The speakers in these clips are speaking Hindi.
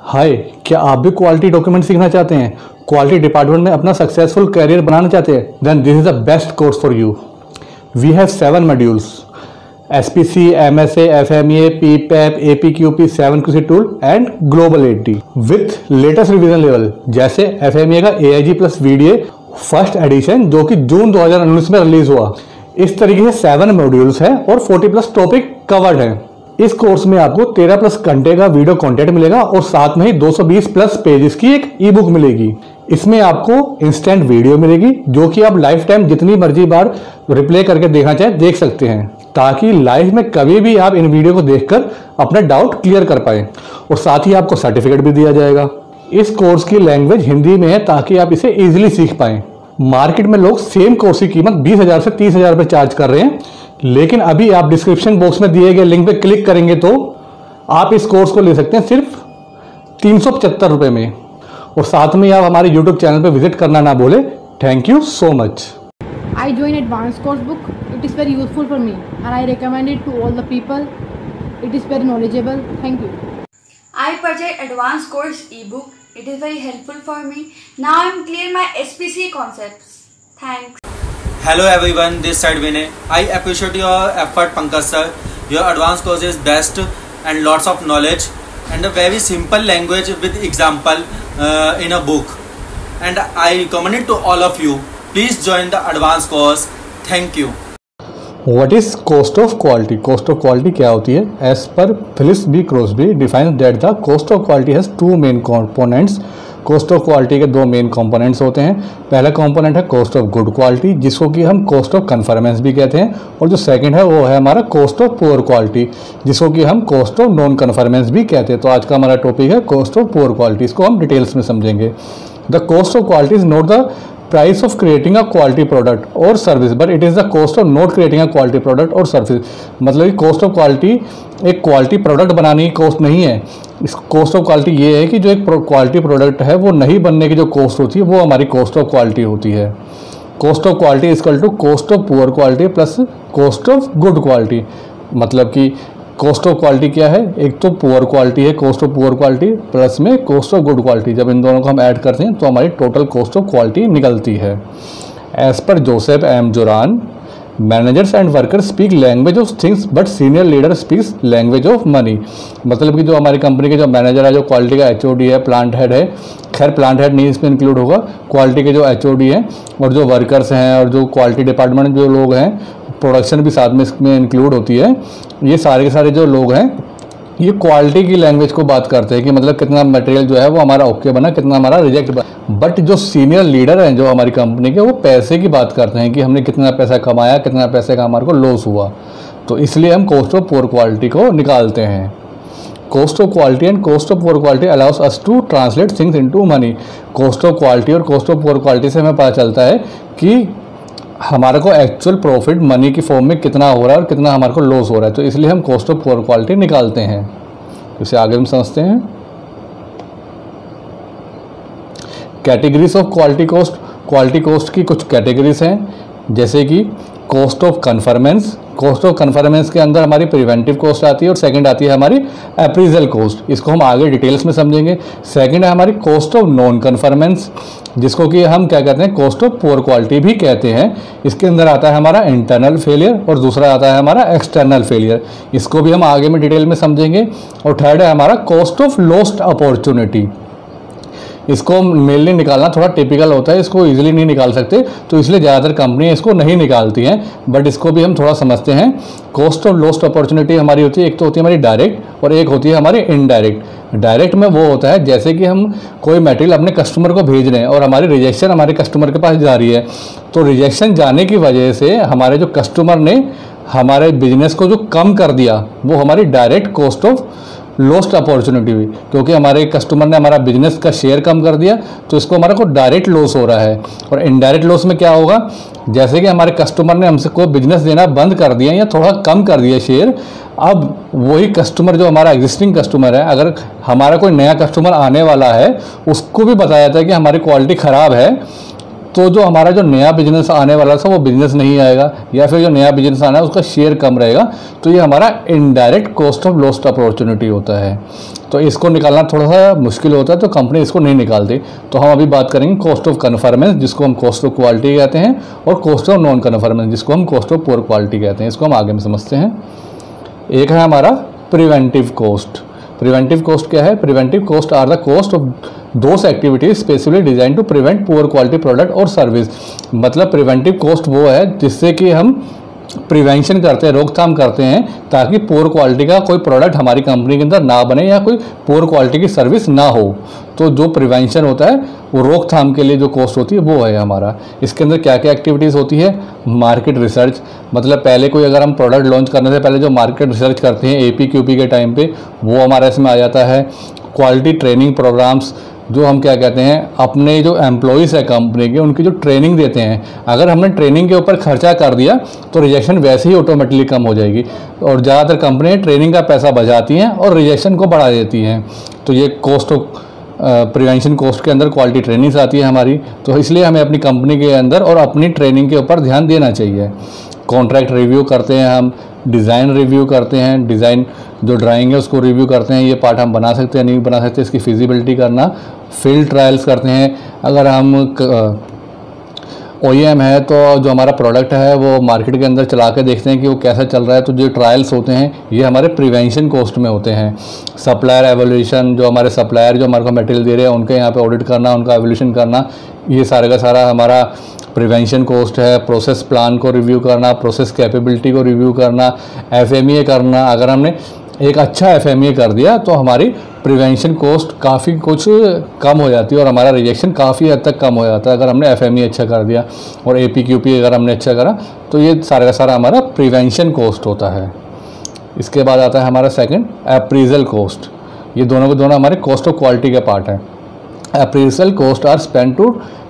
हाय, क्या आप भी क्वालिटी डॉक्यूमेंट सीखना चाहते हैं? क्वालिटी डिपार्टमेंट में अपना सक्सेसफुल करियर बनाना चाहते हैं? Then this is the best course for you we have seven modules S P C M S F M A P PAP A P Q P seven Q C tool and global eight D with latest revision level जैसे एफ़ एम ए का A I G plus V D A first edition जो कि जून 2019 में रिलीज़ हुआ। इस तरीके से सेवन मॉड्यूल्स हैं और 40 प्लस टॉपिक कवर्ड हैं। इस कोर्स में आपको 13 प्लस घंटे का वीडियो कंटेंट मिलेगा और साथ में ही 220 प्लस पेजेस की एक ई बुक मिलेगी। इसमें आपको इंस्टेंट वीडियो मिलेगी, जो कि आप लाइफ टाइम जितनी मर्ज़ी बार रिप्ले करके देखना चाहे देख सकते हैं, ताकि लाइफ में कभी भी आप इन वीडियो को देखकर अपना डाउट क्लियर कर पाए। और साथ ही आपको सर्टिफिकेट भी दिया जाएगा। इस कोर्स की लैंग्वेज हिंदी में है, ताकि आप इसे ईजिली सीख पाएँ। मार्केट में लोग सेम कोर्स की कीमत बीस हज़ार से तीस हज़ार रुपये चार्ज कर रहे हैं लेकिन अभी आप डिस्क्रिप्शन बॉक्स में दिए गए लिंक पे क्लिक करेंगे तो आप इस कोर्स को ले सकते हैं सिर्फ़ तीन सौ पचहत्तर रुपये में और साथ में आप हमारे यूट्यूब चैनल पे विज़िट करना ना बोले thank you so much I joined advanced course it is very useful useful for me and I recommend it to all the people. It is very knowledgeable. Thank you. I purchased advanced course ebook. It is very helpful for me. Now I'm clear my SPC concepts. Thanks. Hello everyone, this side Vinay. I appreciate your effort Pankaj sir. Your advanced course is best and lots of knowledge and a very simple language with example uh, in a book. And I recommend it to all of you. Please join the advanced course. Thank you. What is cost of quality Cost of quality क्या होती है? As per Phyllis B. Crosby define that the cost of quality has two main components cost of quality के दो मेन कंपोनेंट्स होते हैं। पहला कंपोनेंट है कॉस्ट ऑफ़ गुड क्वालिटी जिसको कि हम कॉस्ट ऑफ़ कन्फर्मेंस भी कहते हैं। और जो सेकंड है, वो है हमारा कॉस्ट ऑफ़ पुअर क्वालिटी जिसको कि हम कॉस्ट ऑफ़ नॉन कन्फर्मेंस भी कहते हैं। तो आज का हमारा टॉपिक है कॉस्ट ऑफ़ पुअर क्वालिटी इसको हम डिटेल्स में समझेंगे। The cost of quality is not the price of creating a quality product or service but it is the cost of not creating a quality product or service मतलब कि कॉस्ट ऑफ़ क्वालिटी एक क्वालिटी प्रोडक्ट बनाने की कॉस्ट नहीं है। इस कॉस्ट ऑफ़ क्वालिटी ये है कि जो एक क्वालिटी प्रोडक्ट है, वो नहीं बनने की जो कॉस्ट होती है, वो हमारी कॉस्ट ऑफ़ क्वालिटी होती है। Cost of quality equal to cost of poor quality plus cost of good quality मतलब कि कॉस्ट ऑफ़ क्वालिटी क्या है? एक तो पुअर क्वालिटी है cost of poor quality plus में कॉस्ट ऑफ़ गुड क्वालिटी जब इन दोनों को हम ऐड करते हैं तो हमारी टोटल कॉस्ट ऑफ़ क्वालिटी निकलती है। As per Joseph M Juran managers and worker speak language of things but senior leader speaks language of money मतलब कि जो हमारी कंपनी के जो मैनेजर है, जो क्वालिटी का एचओडी है प्लांट हेड है, खैर प्लांट हेड नहीं इसमें इंक्लूड होगा क्वालिटी के जो एच हैं, और जो वर्कर्स हैं, और जो क्वालिटी डिपार्टमेंट जो लोग हैं प्रोडक्शन भी साथ में इसमें इंक्लूड होती है। ये सारे के सारे जो लोग हैं, ये क्वालिटी की लैंग्वेज को बात करते हैं कि मतलब कितना मटेरियल जो है वो हमारा ओके बना, कितना हमारा रिजेक्ट बना। बट जो सीनियर लीडर हैं, जो हमारी कंपनी के, वो पैसे की बात करते हैं कि हमने कितना पैसा कमाया, कितना पैसे का हमारे को लॉस हुआ। तो इसलिए हम कॉस्ट ऑफ़ पोअर क्वालिटी को निकालते हैं। Cost of quality and cost of poor quality allows us to translate things into money cost of quality और कॉस्ट ऑफ़ पोर क्वालिटी से हमें पता चलता है कि हमारे को एक्चुअल प्रॉफिट मनी की फॉर्म में कितना हो रहा है और कितना हमारे को लॉस हो रहा है। तो इसलिए हम कॉस्ट ऑफ़ पुअर क्वालिटी निकालते हैं। इसे आगे हम समझते हैं। Categories of quality cost quality cost की कुछ कैटेगरीज हैं। जैसे कि cost of conformance cost of conformance के अंदर हमारी प्रिवेंटिव कॉस्ट आती है और सेकंड आती है हमारी अप्रीजल कॉस्ट इसको हम आगे डिटेल्स में समझेंगे। सेकंड है हमारी कॉस्ट ऑफ़ नॉन कन्फर्मेंस जिसको कि हम क्या कहते हैं कॉस्ट ऑफ़ पोअर क्वालिटी भी कहते हैं। इसके अंदर आता है हमारा इंटरनल फेलियर और दूसरा आता है हमारा एक्सटर्नल फेलियर इसको भी हम आगे में डिटेल में समझेंगे। और थर्ड है हमारा कॉस्ट ऑफ़ लॉस्ट अपॉर्चुनिटी इसको मेनली निकालना, थोड़ा टिपिकल होता है, इसको ईजिली नहीं निकाल सकते तो इसलिए ज़्यादातर कंपनियाँ इसको नहीं निकालती हैं बट इसको भी हम थोड़ा समझते हैं। कॉस्ट ऑफ़ लॉस्ट अपॉर्चुनिटी हमारी होती है, एक तो होती है हमारी डायरेक्ट और एक होती है हमारी इनडायरेक्ट डायरेक्ट में वो होता है, जैसे कि हम कोई मटेरियल अपने कस्टमर को भेज रहे हैं, और हमारी रिजेक्शन हमारे कस्टमर के पास जा रही है तो रिजेक्शन जाने की वजह से हमारे जो कस्टमर ने हमारे बिज़नेस को जो कम कर दिया, वो हमारी direct cost of lost opportunity हुई, क्योंकि हमारे कस्टमर ने हमारा बिज़नेस का शेयर कम कर दिया तो इसको हमारा को डायरेक्ट लॉस हो रहा है। और इनडायरेक्ट लॉस में क्या होगा? जैसे कि हमारे कस्टमर ने हमसे को बिज़नेस देना बंद कर दिया या थोड़ा कम कर दिया शेयर अब वही कस्टमर जो हमारा एग्जिस्टिंग कस्टमर है, अगर हमारा कोई नया कस्टमर आने वाला है, उसको भी बताया जाता है कि हमारी क्वालिटी ख़राब है तो जो हमारा जो नया बिज़नेस आने वाला था, वो बिज़नेस नहीं आएगा, या फिर जो नया बिज़नेस आना है, उसका शेयर कम रहेगा तो ये हमारा indirect cost of lost opportunity होता है। तो इसको निकालना थोड़ा सा मुश्किल होता है तो कंपनी इसको नहीं निकालती। तो हम अभी बात करेंगे कॉस्ट ऑफ़ कन्फर्मेंस जिसको हम कॉस्ट ऑफ़ क्वालिटी कहते हैं, और कॉस्ट ऑफ़ नॉन कन्फर्मेंस जिसको हम कॉस्ट ऑफ़ पोअर क्वालिटी कहते हैं। इसको हम आगे में समझते हैं। एक है हमारा प्रिवेंटिव कॉस्ट प्रिवेंटिव कॉस्ट क्या है? Preventive cost are the cost of those activities specially design to prevent poor quality product और सर्विस मतलब प्रिवेंटिव कॉस्ट वो है जिससे कि हम प्रिवेंशन करते हैं, रोकथाम करते हैं, ताकि पोर क्वालिटी का कोई प्रोडक्ट हमारी कंपनी के अंदर ना बने या कोई पोर क्वालिटी की सर्विस ना हो। तो जो प्रिवेंशन होता है, वो रोकथाम के लिए जो कॉस्ट होती है, वो है हमारा। इसके अंदर क्या क्या एक्टिविटीज़ होती है? मार्केट रिसर्च मतलब पहले कोई अगर हम प्रोडक्ट लॉन्च करने से पहले जो मार्केट रिसर्च करते हैं ए पी के टाइम पे, वो हमारे इसमें आ जाता है। क्वालिटी ट्रेनिंग प्रोग्राम्स जो हम क्या कहते हैं, अपने जो एम्प्लॉयज़ है कंपनी के, उनकी जो ट्रेनिंग देते हैं, अगर हमने ट्रेनिंग के ऊपर खर्चा कर दिया तो रिजेक्शन वैसे ही ऑटोमेटिकली कम हो जाएगी। और ज़्यादातर कंपनी ट्रेनिंग का पैसा बचाती हैं और रिजेक्शन को बढ़ा देती हैं। तो ये कॉस्ट ऑफ़ प्रिवेंशन कोस्ट के अंदर क्वालिटी ट्रेनिंग्स आती है हमारी। तो इसलिए हमें अपनी कंपनी के अंदर और अपनी ट्रेनिंग के ऊपर ध्यान देना चाहिए। कॉन्ट्रैक्ट रिव्यू करते हैं हम डिज़ाइन रिव्यू करते हैं डिज़ाइन जो ड्राइंग है उसको रिव्यू करते हैं, ये पार्ट हम बना सकते हैं, नहीं बना सकते, इसकी फिजिबिलिटी करना फ़ील्ड ट्रायल्स करते हैं। अगर हम ओईएम है तो जो हमारा प्रोडक्ट है वो मार्केट के अंदर चला के देखते हैं कि वो कैसा चल रहा है। तो जो ट्रायल्स होते हैं, ये हमारे प्रिवेंशन कॉस्ट में होते हैं। सप्लायर एवोल्यूशन जो हमारे सप्लायर जो हमारे को मटेरियल दे रहे हैं, उनके यहाँ पे ऑडिट करना, उनका एवोल्यूशन करना, ये सारे का सारा हमारा प्रिवेंशन कॉस्ट है प्रोसेस प्लान को रिव्यू करना प्रोसेस कैपेबिलिटी को रिव्यू करना एफ़ करना। अगर हमने एक अच्छा एफ़ कर दिया तो हमारी प्रिवेंशन कॉस्ट काफ़ी कुछ कम हो जाती है और हमारा रिजेक्शन काफ़ी हद तक कम हो जाता है अगर हमने एफ़ अच्छा कर दिया और ए पी अगर हमने अच्छा करा तो ये सारा का सारा हमारा प्रिवेंशन कॉस्ट होता है। इसके बाद आता है हमारा सेकंड अप्रीजल कॉस्ट ये दोनों के दोनों हमारे कॉस्ट ऑफ़ क्वालिटी के पार्ट हैं। Appraisal cost are spend to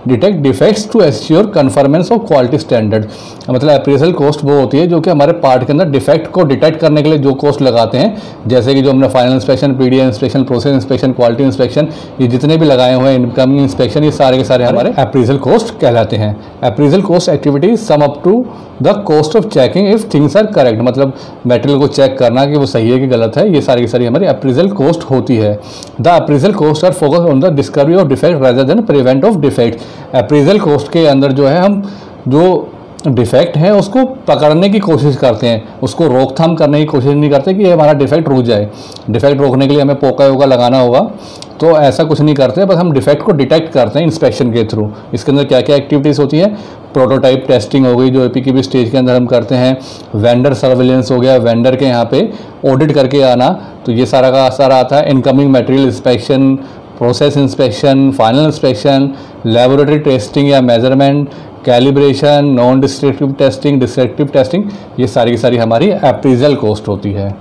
detect defects to assure conformance of quality standard. मतलब अप्रेजल कॉस्ट वो होती है जो कि हमारे पार्ट के अंदर डिफेक्ट को डिटेक्ट करने के लिए जो कॉस्ट लगाते हैं। जैसे कि जो हमने final inspection PDA inspection process inspection quality inspection ये जितने भी लगाए हुए हैं इनकमिंग इंस्पेक्शन ये सारे के सारे हमारे अप्रेजल कॉस्ट कहलाते हैं। Appraisal cost activity sum up to the cost of checking if things are correct मतलब मेटेरियल को चेक करना कि वो सही है कि गलत है ये सारी की सारी हमारी अप्रेजल कॉस्ट होती है। The appraisal cost are focus on the discovery of defect rather than prevent of defect appraisal cost के अंदर जो है हम जो डिफेक्ट है उसको पकड़ने की कोशिश करते हैं। उसको रोकथाम करने की कोशिश नहीं करते कि ये हमारा डिफेक्ट रुक जाए। डिफेक्ट रोकने के लिए हमें पोका वोका लगाना होगा। तो ऐसा कुछ नहीं करते, बस हम डिफेक्ट को डिटेक्ट करते हैं इंस्पेक्शन के थ्रू। इसके अंदर क्या क्या एक्टिविटीज़ होती है? प्रोटोटाइप टेस्टिंग हो गई जो ए की भी स्टेज के अंदर हम करते हैं। वेंडर सर्विलेंस हो गया, वेंडर के यहाँ पे ऑडिट करके आना। तो ये सारा का सारा आता है। Incoming material inspection process inspection final inspection laboratory testing या measurement calibration non destructive testing destructive testing ये सारी की सारी हमारी अप्रीजल कॉस्ट होती है।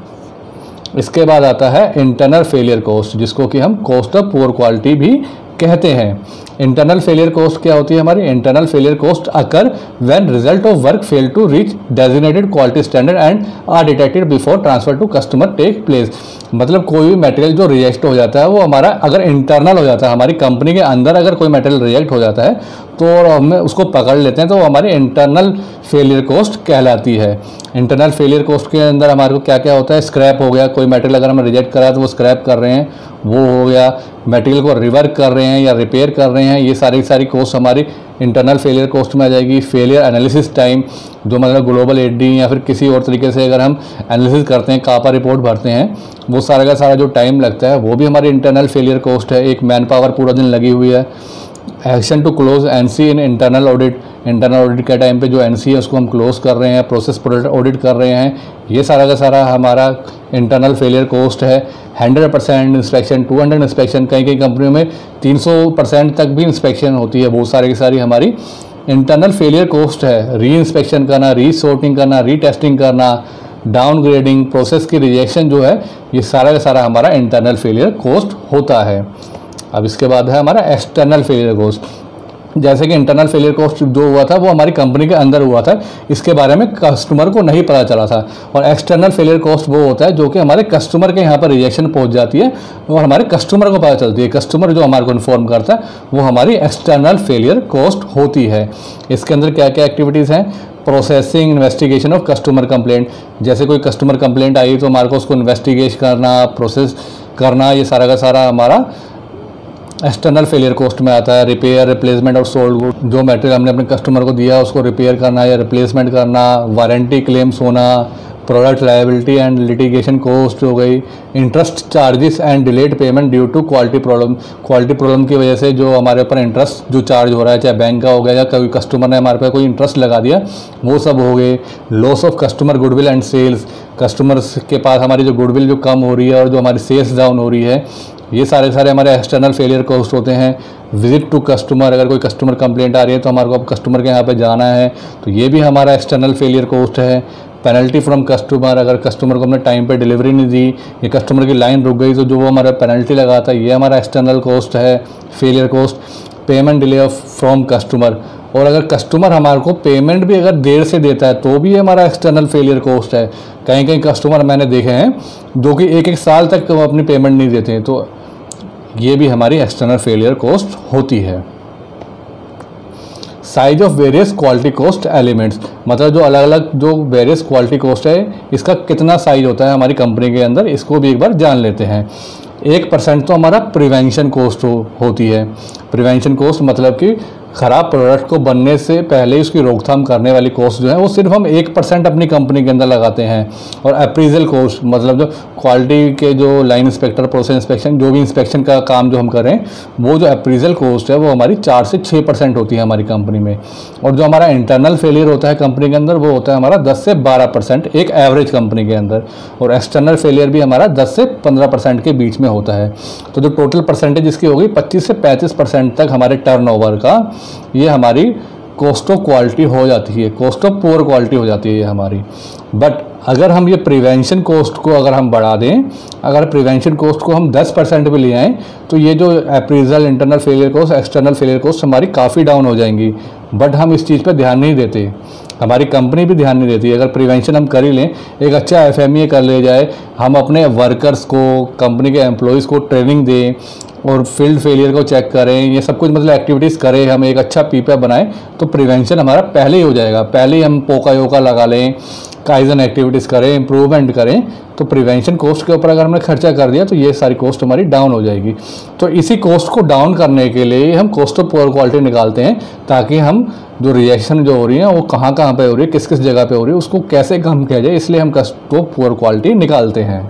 इसके बाद आता है इंटरनल फेलियर कॉस्ट जिसको कि हम कॉस्ट ऑफ़ पुअर क्वालिटी भी कहते हैं। इंटरनल फेलियर कॉस्ट क्या होती है हमारी? Internal failure cost occur when result of work fail to reach designated quality standard and are detected before transfer to customer take place मतलब कोई भी मटेरियल जो रिजेक्ट हो जाता है, वो हमारा अगर इंटरनल हो जाता है, हमारी कंपनी के अंदर अगर कोई मटेरियल रिजेक्ट हो जाता है तो हम उसको पकड़ लेते हैं तो हमारी इंटरनल फेलियर कॉस्ट कहलाती है। इंटरनल फेलियर कॉस्ट के अंदर हमारे को क्या क्या होता है? स्क्रैप हो गया, कोई मटेरियल अगर हम रिजेक्ट करा तो वो स्क्रैप कर रहे हैं, वो हो गया मटेरियल को रिवर्क कर रहे हैं या रिपेयर कर रहे हैं, ये सारी सारी कॉस्ट हमारी इंटरनल फेलियर कॉस्ट में आ जाएगी। फेलियर एनालिसिस टाइम जो मतलब ग्लोबल एडी या फिर किसी और तरीके से अगर हम एनालिसिस करते हैं कापा रिपोर्ट भरते हैं, वो सारा का सारा जो टाइम लगता है, वो भी हमारी इंटरनल फेलियर कॉस्ट है। एक मैन पावर पूरा दिन लगी हुई है। Action to close NC in internal audit internal audit के टाइम पे जो एनसी है, उसको हम क्लोज कर रहे हैं प्रोसेस प्रोडक्ट ऑडिट कर रहे हैं। ये सारा का सारा हमारा इंटरनल फेलियर कॉस्ट है। Hundred percent inspection two hundred inspection कई कई कंपनियों में तीन सौ परसेंट तक भी इंस्पेक्शन होती है। बहुत सारी की सारी हमारी इंटरनल फेलियर कॉस्ट है। री इंस्पेक्शन करना री सोर्टिंग करना री टेस्टिंग करना डाउन ग्रेडिंग प्रोसेस की रिजेक्शन जो है, ये सारा का सारा हमारा इंटरनल फेलियर कॉस्ट होता है। अब इसके बाद है हमारा एक्सटर्नल फेलियर कोस्ट जैसे कि इंटरनल फेलियर कॉस्ट जो हुआ था, वो हमारी कंपनी के अंदर हुआ था। इसके बारे में कस्टमर को नहीं पता चला था। और एक्सटर्नल फेलियर कॉस्ट वो होता है जो कि हमारे कस्टमर के यहाँ पर रिजेक्शन पहुँच जाती है और हमारे कस्टमर को पता चलती है। कस्टमर जो हमारे को इन्फॉर्म करता है, वो हमारी एक्सटर्नल फेलियर कॉस्ट होती है। इसके अंदर क्या क्या एक्टिविटीज़ हैं? Processing investigation of customer complaint जैसे कोई कस्टमर कंप्लेंट आई तो हमारे को उसको इन्वेस्टिगेट करना प्रोसेस करना, ये सारा का सारा हमारा एक्सटर्नल फेलियर कॉस्ट में आता है रिपेयर रिप्लेसमेंट और सोल्ड गुड जो मटेरियल हमने अपने कस्टमर को दिया, उसको रिपेयर करना या रिप्लेसमेंट करना वारंटी क्लेम्स होना product liability and litigation cost हो गई interest charges and delayed payment due to quality problem quality problem की वजह से जो हमारे ऊपर इंटरेस्ट जो चार्ज हो रहा है, चाहे बैंक का हो गया या कोई कस्टमर ने हमारे पे कोई इंटरेस्ट लगा दिया, वो सब हो गए loss of customer goodwill and sales customers के पास हमारी जो गुडविल जो कम हो रही है और जो हमारी सेल्स डाउन हो रही है ये सारे सारे हमारे एक्सटर्नल फेलियर कॉस्ट होते हैं। विज़िट टू कस्टमर अगर कोई कस्टमर कंप्लेंट आ रही है तो हमारे को अब कस्टमर के यहाँ पे जाना है। तो ये भी हमारा एक्सटर्नल फेलियर कॉस्ट है। पेनल्टी फ्रॉम कस्टमर अगर कस्टमर को हमने टाइम पे डिलीवरी नहीं दी, या कस्टमर की लाइन रुक गई तो जो वो हमारा पेनल्टी लगाता है, ये हमारा एक्सटर्नल कॉस्ट है failure cost payment delay from customer और अगर कस्टमर हमारे को पेमेंट भी अगर देर से देता है तो भी हमारा एक्सटर्नल फेलियर कॉस्ट है। कहीं कहीं कस्टमर मैंने देखे हैं, जो कि एक एक साल तक अपनी पेमेंट नहीं देते हैं। तो ये भी हमारी एक्सटर्नल फेलियर कॉस्ट होती है। Size of various quality cost elements मतलब जो अलग अलग जो वेरियस क्वालिटी कॉस्ट है इसका कितना साइज़ होता है हमारी कंपनी के अंदर इसको भी एक बार जान लेते हैं। एक परसेंट तो हमारा प्रिवेंशन कॉस्ट हो, होती है। प्रिवेंशन कॉस्ट मतलब कि ख़राब प्रोडक्ट को बनने से पहले उसकी रोकथाम करने वाली कॉस्ट जो है, वो सिर्फ़ हम एक परसेंट अपनी कंपनी के अंदर लगाते हैं। और अप्रीजल कॉस्ट मतलब जो क्वालिटी के जो लाइन इंस्पेक्टर प्रोसेस इंस्पेक्शन जो भी इंस्पेक्शन का काम जो हम करें, वो जो अप्रीजल कॉस्ट है, वो हमारी चार से छः परसेंट होती है हमारी कंपनी में। और जो हमारा इंटरनल फेलियर होता है कंपनी के अंदर, वो होता है हमारा दस से बारह परसेंट एक एवरेज कंपनी के अंदर। और एक्सटर्नल फेलियर भी हमारा दस से पंद्रह परसेंट के बीच में होता है। तो जो टोटल परसेंटेज इसकी होगी, पच्चीस से पैंतीस परसेंट तक हमारे टर्न का। ये हमारी कॉस्ट ऑफ़ क्वालिटी हो जाती है कॉस्ट ऑफ़ पोअर क्वालिटी हो जाती है ये हमारी। बट अगर हम ये प्रिवेंशन कॉस्ट को अगर हम बढ़ा दें, अगर प्रिवेंशन कॉस्ट को हम 10 परसेंट पे ले आएँ तो ये जो appraisal internal failure cost external failure cost हमारी काफ़ी डाउन हो जाएँगी। बट हम इस चीज़ पर ध्यान नहीं देते। हमारी कंपनी भी ध्यान नहीं देती। अगर प्रिवेंशन हम कर ही लें, एक अच्छा एफएमए कर ले जाए, हम अपने वर्कर्स को कंपनी के एम्प्लॉयज़ को ट्रेनिंग दें और फ़ील्ड फेलियर को चेक करें, ये सब कुछ मतलब एक्टिविटीज़ करें, हम एक अच्छा पीपा बनाएँ तो प्रिवेंशन हमारा पहले ही हो जाएगा। पहले ही हम पोका योका लगा लें काइजन एक्टिविटीज़ करें इम्प्रूवमेंट करें तो प्रिवेंशन कॉस्ट के ऊपर अगर हमने खर्चा कर दिया तो ये सारी कॉस्ट हमारी डाउन हो जाएगी। तो इसी कॉस्ट को डाउन करने के लिए हम कॉस्ट ऑफ़ पोअर क्वालिटी निकालते हैं, ताकि हम जो रिएक्शन जो हो रही है, वो कहाँ कहाँ पे हो रही है, किस किस जगह पे हो रही है, उसको कैसे कम किया जाए, इसलिए हम कॉस्ट ऑफ़ पोअर क्वालिटी निकालते हैं।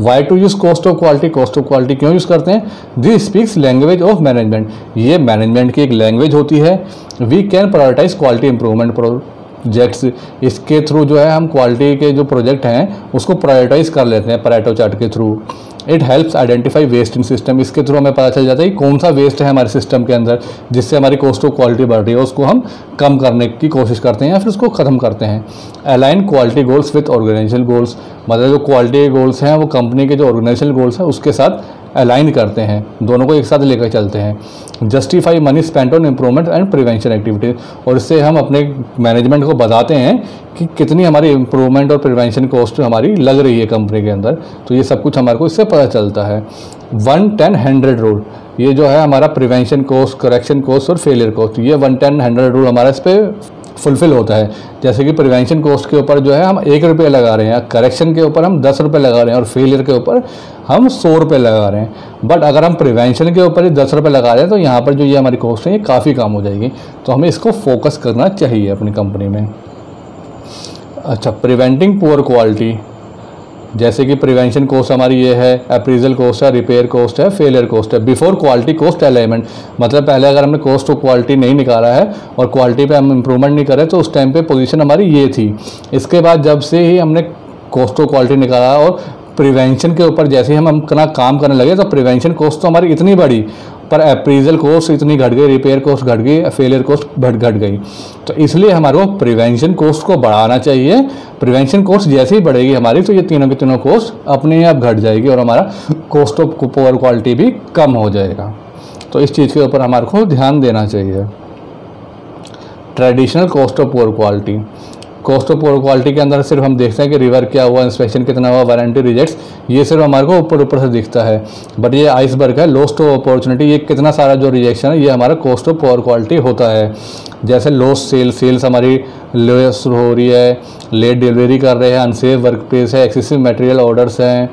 Why to use cost of quality cost of quality क्यों यूज़ करते हैं? This speaks language of management ये मैनेजमेंट की एक लैंग्वेज होती है. We can prioritize quality improvement projects इसके थ्रू जो है, हम क्वालिटी के जो प्रोजेक्ट हैं, उसको प्रायोरिटाइज कर लेते हैं पराटो चार्ट के through it helps identify waste in system इसके थ्रू हमें पता चल जाता है कि कौन सा वेस्ट है हमारे सिस्टम के अंदर, जिससे हमारी कॉस्ट ऑफ़ क्वालिटी बढ़ रही है, उसको हम कम करने की कोशिश करते हैं या फिर उसको ख़त्म करते हैं। Align quality goals with organization goals मतलब जो क्वालिटी गोल्स हैं, वो कंपनी के जो ऑर्गेनाइजेशन गोल्स हैं, उसके साथ अलाइन करते हैं, दोनों को एक साथ लेकर चलते हैं। Justify money spend on improvement and prevention activities और इससे हम अपने मैनेजमेंट को बताते हैं कि कितनी हमारी इम्प्रूवमेंट और प्रिवेंशन कॉस्ट हमारी लग रही है कंपनी के अंदर। तो ये सब कुछ हमारे को इससे पता चलता है। वन टेन हंड्रेड रूल ये जो है हमारा प्रिवेंशन कोस्ट करेक्शन कोस्ट और फेलियर कोस्ट ये वन टेन हंड्रेड रूल हमारा इस पर फुलफिल होता है। जैसे कि प्रिवेंशन कोस्ट के ऊपर जो है, हम एक रुपये लगा रहे हैं करेक्शन के ऊपर हम दस रुपये लगा रहे हैं और फेलियर के ऊपर हम सौ रुपये लगा रहे हैं। बट अगर हम प्रिवेंशन के ऊपर ही दस रुपये लगा रहे हैं तो यहाँ पर जो ये हमारी कॉस्ट है, ये काफ़ी कम हो जाएगी। तो हमें इसको फोकस करना चाहिए अपनी कंपनी में। अच्छा प्रिवेंटिंग पुअर क्वालिटी जैसे कि प्रिवेंशन कोस्ट हमारी ये है अप्रीजल कोस्ट है रिपेयर कोस्ट है फेलियर कोस्ट है बिफोर क्वालिटी कोस्ट एलिमेंट मतलब पहले अगर हमने कोस्ट ऑफ़ क्वालिटी नहीं निकाला है और क्वालिटी पे हम इम्प्रूवमेंट नहीं करें तो उस टाइम पे पोजीशन हमारी ये थी. इसके बाद जब से ही हमने कोस्ट ऑफ़ क्वालिटी निकाला और प्रिवेंशन के ऊपर जैसे ही हम अपना काम करने लगे तो प्रिवेंशन कोस्ट तो हमारी इतनी बड़ी पर अप्रीजल कोस्ट इतनी घट गई रिपेयर कोस्ट घट गई फेलियर कोस्ट घट घट गई। तो इसलिए हमारे को प्रिवेंशन कोस्ट को बढ़ाना चाहिए। प्रिवेंशन कोस्ट जैसे ही बढ़ेगी हमारी तो ये तीनों के तीनों कोस्ट अपने आप घट जाएगी और हमारा कोस्ट ऑफ़ पोअर क्वालिटी भी कम हो जाएगा। तो इस चीज़ के ऊपर हमारे को ध्यान देना चाहिए। Traditional cost of poor quality cost of quality के अंदर सिर्फ़ हम देखते हैं कि रिवर क्या हुआ इंस्पेक्शन कितना हुआ वारंटी रिजेक्ट्स ये सिर्फ़ हमारे को ऊपर ऊपर से दिखता है। बट ये आइसबर्ग है लॉस्ट ऑफ़ अपॉर्चुनिटी ये कितना सारा जो रिजेक्शन है, ये हमारा कॉस्ट ऑफ़ पावर क्वालिटी होता है। जैसे लॉस सेल सेल्स हमारी लेस हो रही है लेट डिलीवरी कर रहे हैं अनसेफ वर्क प्लेस है एक्सेसिव मटेरियल ऑर्डर्स हैं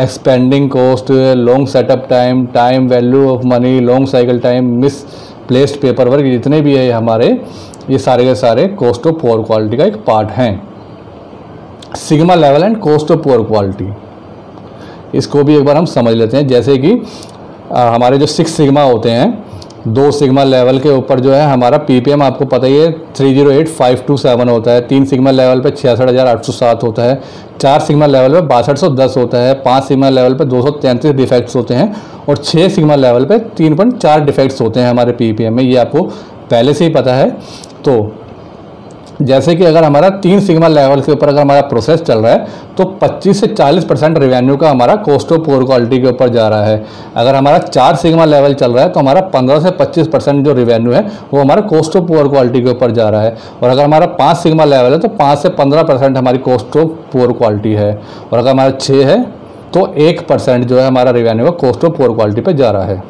expending cost long setup time time value of money long cycle time misplaced paperwork जितने भी है हमारे ये सारे के सारे कॉस्ट ऑफ़ पुअर क्वालिटी का एक पार्ट हैं। Sigma level and cost of poor quality इसको भी एक बार हम समझ लेते हैं। जैसे कि आ, हमारे जो सिक्स सिग्मा होते हैं दो सिग्मा लेवल के ऊपर जो है हमारा पीपीएम आपको पता ही है three zero eight five two seven होता है तीन सिग्मा लेवल पे छियासठ हज़ार आठ सौ सात होता है चार सिग्मा लेवल पे बासठ सौ दस होता है पाँच सिग्मा लेवल पे दो सौ तैंतीस डिफेक्ट्स होते हैं और छः सिग्मा लेवल पे तीन पॉइंट चार डिफेक्ट्स होते हैं हमारे पीपीएम में। ये आपको पहले से ही पता है। तो जैसे कि अगर हमारा तीन सिग्मा लेवल के ऊपर अगर हमारा प्रोसेस चल रहा है तो 25 से 40 परसेंट रेवेन्यू का हमारा कॉस्ट ऑफ़ पोर क्वालिटी के ऊपर जा रहा है। अगर हमारा चार सिग्मा लेवल चल रहा है तो हमारा 15 से 25 परसेंट जो रेवेन्यू है, वो हमारा कॉस्ट ऑफ़ पोर क्वालिटी के ऊपर जा रहा है। और अगर हमारा पाँच सिग्मा लेवल है तो पाँच से पंद्रह परसेंट हमारी कॉस्ट ऑफ़ पोर क्वालिटी है। और अगर हमारा छः है तो एक परसेंट जो है हमारा रेवेन्यू का कॉस्ट ऑफ़ पोर क्वालिटी पर जा रहा है।